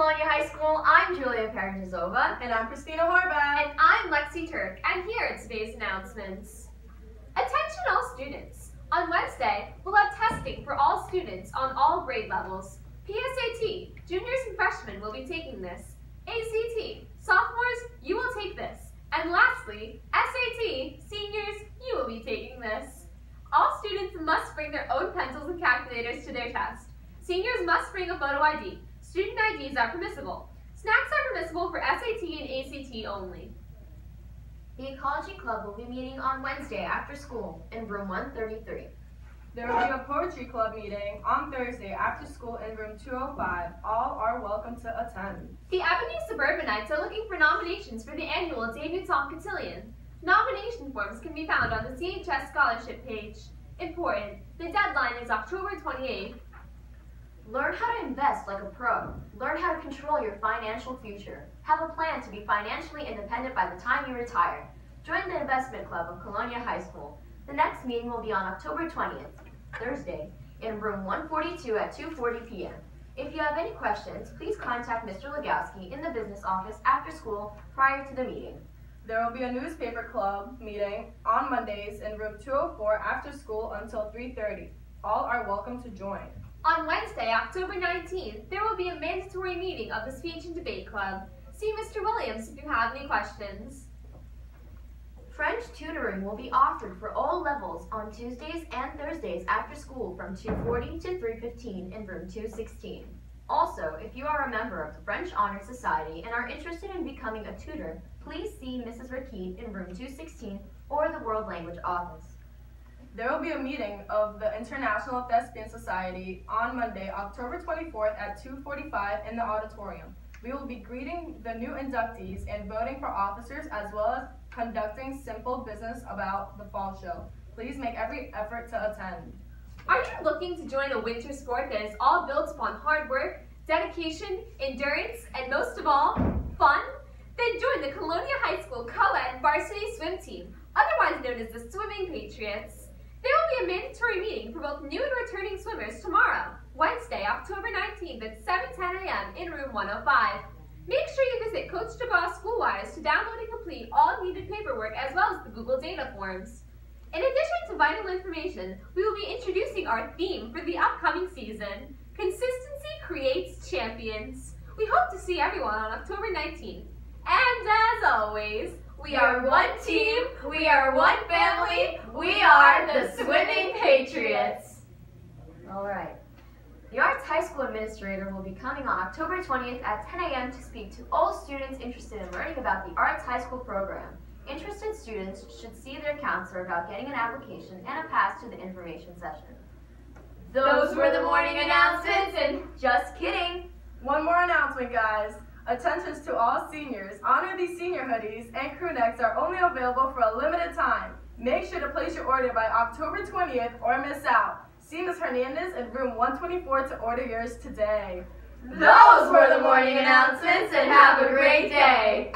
Colonia High School. I'm Julia Parentazova. And I'm Christina Horvath. And I'm Lexi Turk. And here are today's announcements. Attention all students. On Wednesday, we'll have testing for all students on all grade levels. PSAT, juniors and freshmen will be taking this. ACT, sophomores, you will take this. And lastly, SAT, seniors, you will be taking this. All students must bring their own pencils and calculators to their test. Seniors must bring a photo ID. Student IDs are permissible. Snacks are permissible for SAT and ACT only. The Ecology Club will be meeting on Wednesday after school in room 133. There will be a poetry club meeting on Thursday after school in room 205. All are welcome to attend. The Ebony Suburbanites are looking for nominations for the annual Debutante Cotillion. Nomination forms can be found on the CHS scholarship page. Important, the deadline is October 28th. Learn how to invest like a pro. Learn how to control your financial future. Have a plan to be financially independent by the time you retire. Join the investment club of Colonia High School. The next meeting will be on October 20th, Thursday, in room 142 at 2.40 p.m. If you have any questions, please contact Mr. Legowski in the business office after school prior to the meeting. There will be a newspaper club meeting on Mondays in room 204 after school until 3.30. All are welcome to join. On Wednesday, October 19th, there will be a mandatory meeting of the Speech and Debate Club. See Mr. Williams if you have any questions. French tutoring will be offered for all levels on Tuesdays and Thursdays after school from 2.40 to 3.15 in room 216. Also, if you are a member of the French Honor Society and are interested in becoming a tutor, please see Mrs. Rakit in room 216 or the World Language Office. There will be a meeting of the International Thespian Society on Monday, October 24th at 2.45 in the auditorium. We will be greeting the new inductees and voting for officers as well as conducting simple business about the fall show. Please make every effort to attend. Are you looking to join a winter sport that is all built upon hard work, dedication, endurance, and most of all, fun? Then join the Colonia High School co-ed varsity swim team, otherwise known as the Swimming Patriots. There will be a mandatory meeting for both new and returning swimmers tomorrow, Wednesday, October 19th at 7.10 a.m. in room 105. Make sure you visit Coach DeBoss Schoolwise to download and complete all needed paperwork as well as the Google data forms. In addition to vital information, we will be introducing our theme for the upcoming season, Consistency Creates Champions. We hope to see everyone on October 19th. And as always, we are one team, we are one family, we are the Swimming Patriots. All right. The Arts High School Administrator will be coming on October 20th at 10 a.m. to speak to all students interested in learning about the Arts High School program. Interested students should see their counselor about getting an application and a pass to the information session. Those were the morning announcements and just kidding. One more announcement, guys. Attention to all seniors. Honor these senior hoodies and crew necks are only available for a limited time. Make sure to place your order by October 20th or miss out. See Ms. Hernandez in room 124 to order yours today. Those were the morning announcements and have a great day.